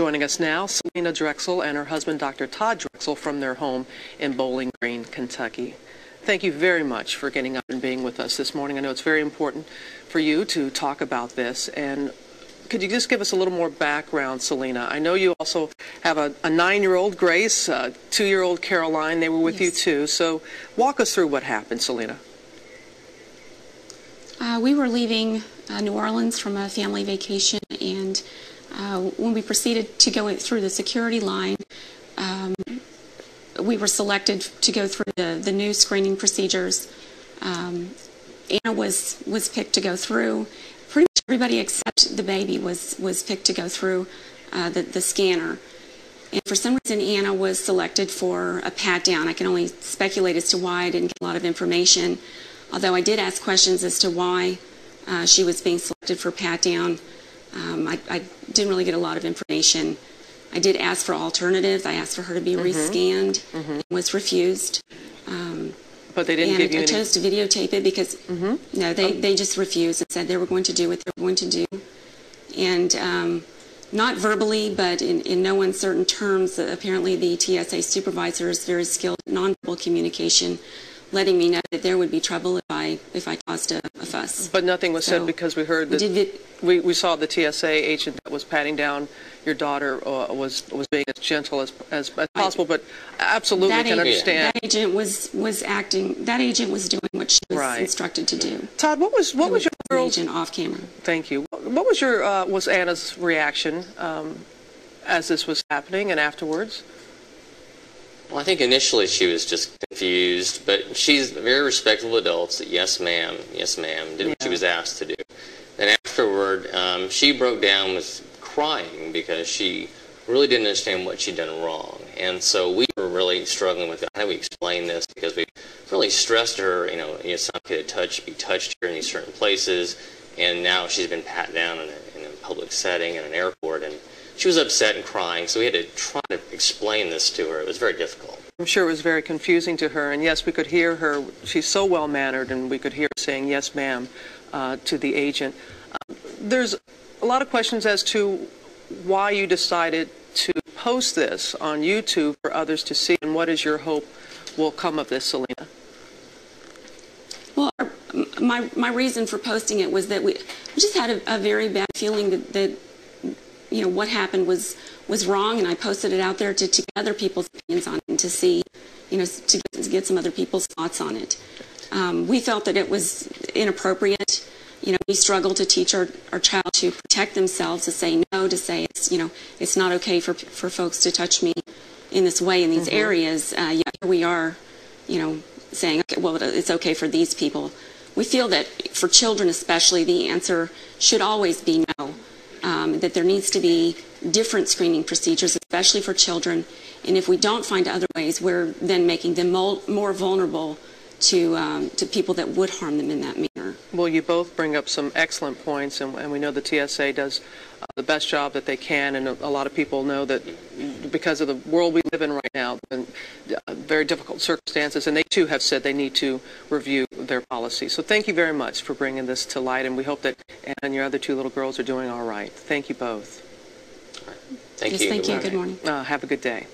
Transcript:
Joining us now, Selena Drexel and her husband, Dr. Todd Drexel, from their home in Bowling Green, Kentucky. Thank you very much for getting up and being with us this morning. I know it's very important for you to talk about this. And could you just give us a little more background, Selena? I know you also have a, a nine-year-old Grace, a two-year-old Caroline. They were with you too. So walk us through what happened, Selena. Uh, we were leaving uh, New Orleans from a family vacation, and uh, when we proceeded to go through the security line, um, we were selected to go through the, the new screening procedures. Um, Anna was, was picked to go through. Pretty much everybody except the baby was, was picked to go through uh, the, the scanner. And for some reason, Anna was selected for a pat down. I can only speculate as to why. I didn't get a lot of information. Although I did ask questions as to why uh, she was being selected for pat down, um, I, I didn't really get a lot of information. I did ask for alternatives. I asked for her to be rescanned, and was refused. Um, But they didn't and give you I, I any. chose to videotape it because no, they, they just refused and said they were going to do what they were going to do. And um, not verbally, but in, in no uncertain terms, apparently the TSA supervisor is very skilled at nonverbal communication, letting me know that there would be trouble if I, if I caused a, a fuss. But nothing was said because we heard that did vid- we, we saw the TSA agent that was patting down your daughter uh, was was being as gentle as as, as possible, but absolutely that, can agent, understand. that agent was, was acting, that agent was doing what she was Right. instructed to do. Todd, what was what It was your girl's? agent off camera. Thank you. What was your uh, was Anna's reaction um, as this was happening and afterwards? Well, I think initially she was just confused, but she's a very respectful adult. So yes, ma'am. Yes, ma'am. Did what she was asked to do. And afterward, um, she broke down, was crying because she really didn't understand what she'd done wrong. And so we were really struggling with how do we explain this because we really stressed her, you know, it's not okay to touch, be touched here in these certain places. And now she's been pat down in a, in a public setting, in an airport, and she was upset and crying. So we had to try to explain this to her. It was very difficult. I'm sure it was very confusing to her. And yes, we could hear her. She's so well mannered, and we could hear her saying yes, ma'am, uh, to the agent. Um, there's a lot of questions as to why you decided to post this on YouTube for others to see, and what is your hope will come of this, Selena? Well, our- my, my reason for posting it was that we, we just had a, a very bad feeling that, that, you know, what happened was, was wrong, and I posted it out there to, to get other people's opinions on it and to see, you know, to get, to get some other people's thoughts on it. Um, we felt that it was inappropriate. You know, we struggle to teach our, our child to protect themselves, to say no, to say it's, you know, it's not okay for, for folks to touch me in this way in these areas. Uh, yet here we are, you know, saying, okay, well, it's okay for these people. We feel that for children especially, the answer should always be no. Um, that there needs to be different screening procedures, especially for children. And if we don't find other ways, we're then making them mo- more vulnerable to, um, to people that would harm them in that manner. Well, you both bring up some excellent points, and, and we know the TSA does uh, the best job that they can, and a, a lot of people know that because of the world we live in right now, and uh, very difficult circumstances, and they too have said they need to review their policy. So thank you very much for bringing this to light, and we hope that Anna and your other two little girls are doing all right. Thank you both. Thank yes, you. thank Good you. Good morning. morning. Uh, have a good day.